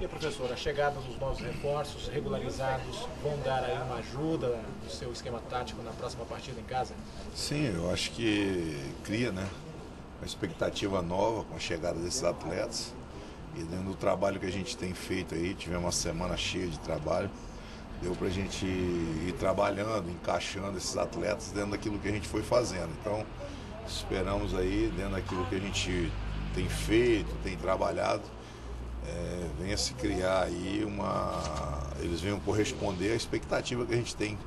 E professor, a chegada dos novos reforços regularizados vão dar aí uma ajuda no seu esquema tático na próxima partida em casa? Sim, eu acho que cria, né? Uma expectativa nova com a chegada desses atletas. E dentro do trabalho que a gente tem feito aí, tivemos uma semana cheia de trabalho, deu para a gente ir trabalhando, encaixando esses atletas dentro daquilo que a gente foi fazendo. Então, esperamos aí, dentro daquilo que a gente tem feito, tem trabalhado, é, venha se criar aí uma. Eles venham corresponder à expectativa que a gente tem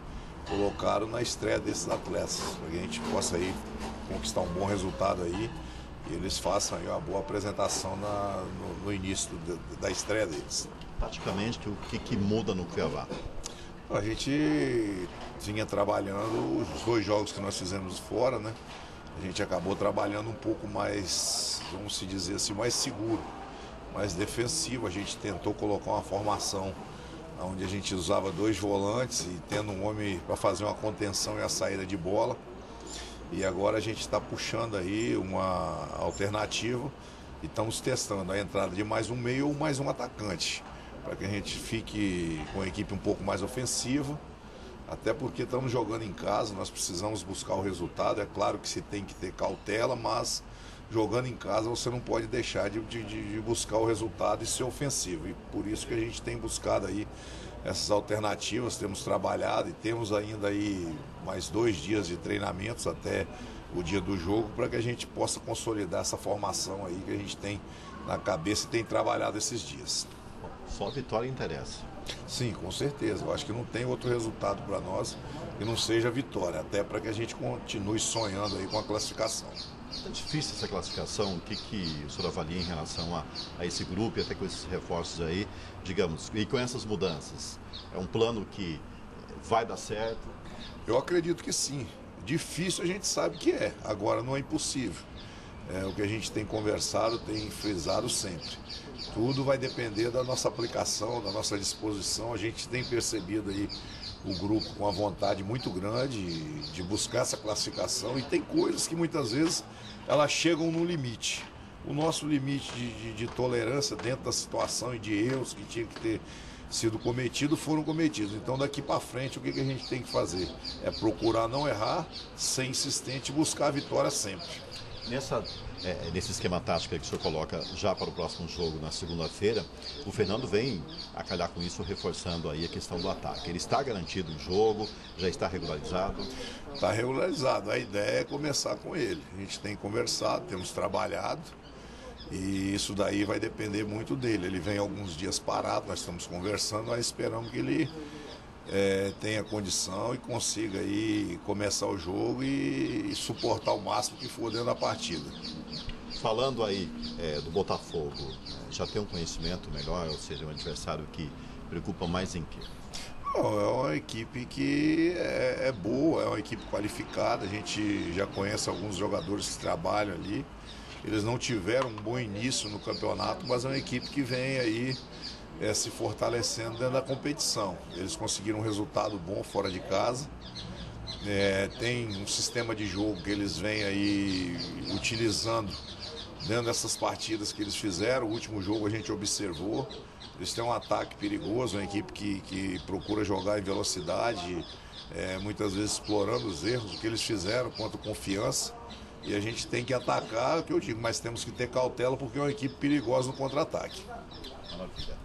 colocado na estreia desses atletas, para que a gente possa aí conquistar um bom resultado aí e eles façam aí uma boa apresentação na, no, no, início do, da estreia deles. Praticamente, o que, que muda no Cuiabá? A gente vinha trabalhando os dois jogos que nós fizemos fora, né? A gente acabou trabalhando um pouco mais, vamos se dizer assim, mais seguro mais defensivo. A gente tentou colocar uma formação onde a gente usava dois volantes e tendo um homem para fazer uma contenção e a saída de bola. E agora a gente está puxando aí uma alternativa e estamos testando a entrada de mais um meio ou mais um atacante, para que a gente fique com a equipe um pouco mais ofensiva. Até porque estamos jogando em casa, nós precisamos buscar o resultado. É claro que se tem que ter cautela, mas jogando em casa, você não pode deixar de, de, de, buscar o resultado e ser ofensivo. E por isso que a gente tem buscado aí essas alternativas, temos trabalhado e temos ainda aí mais dois dias de treinamentos até o dia do jogo para que a gente possa consolidar essa formação aí que a gente tem na cabeça e tem trabalhado esses dias. Só a vitória interessa. Sim, com certeza. Eu acho que não tem outro resultado para nós que não seja a vitória, até para que a gente continue sonhando aí com a classificação. É difícil essa classificação. O que, que o senhor avalia em relação a, a esse grupo e até com esses reforços aí, digamos, e com essas mudanças? É um plano que vai dar certo? Eu acredito que sim. Difícil a gente sabe que é, agora não é impossível. É, o que a gente tem conversado, tem frisado sempre. Tudo vai depender da nossa aplicação, da nossa disposição. A gente tem percebido aí o grupo com uma vontade muito grande de buscar essa classificação e tem coisas que muitas vezes elas chegam no limite. O nosso limite de, de, de tolerância dentro da situação e de erros que tinha que ter sido cometido foram cometidos. Então daqui para frente o que, que a gente tem que fazer? É procurar não errar, ser insistente e buscar a vitória sempre. Nessa, é, nesse esquema tático que o senhor coloca já para o próximo jogo na segunda-feira, o Fernando vem a calhar com isso, reforçando aí a questão do ataque. Ele está garantido o jogo, já está regularizado? Está regularizado. A ideia é começar com ele. A gente tem conversado, temos trabalhado. E isso daí vai depender muito dele. Ele vem alguns dias parado, nós estamos conversando, nós esperamos que ele é, tenha condição e consiga aí começar o jogo e, e, suportar o máximo que for dentro da partida. Falando aí é, do Botafogo, é, já tem um conhecimento melhor, ou seja, um adversário que preocupa mais em quê? Não, é uma equipe que é, é, boa, é uma equipe qualificada, a gente já conhece alguns jogadores que trabalham ali. Eles não tiveram um bom início no campeonato, mas é uma equipe que vem aí é, se fortalecendo dentro da competição. Eles conseguiram um resultado bom fora de casa. É, tem um sistema de jogo que eles vêm aí utilizando dentro dessas partidas que eles fizeram. O último jogo a gente observou. Eles têm um ataque perigoso, uma equipe que, que procura jogar em velocidade, é, muitas vezes explorando os erros, o que eles fizeram quanto confiança. E a gente tem que atacar, é o que eu digo, mas temos que ter cautela porque é uma equipe perigosa no contra-ataque. Maravilha.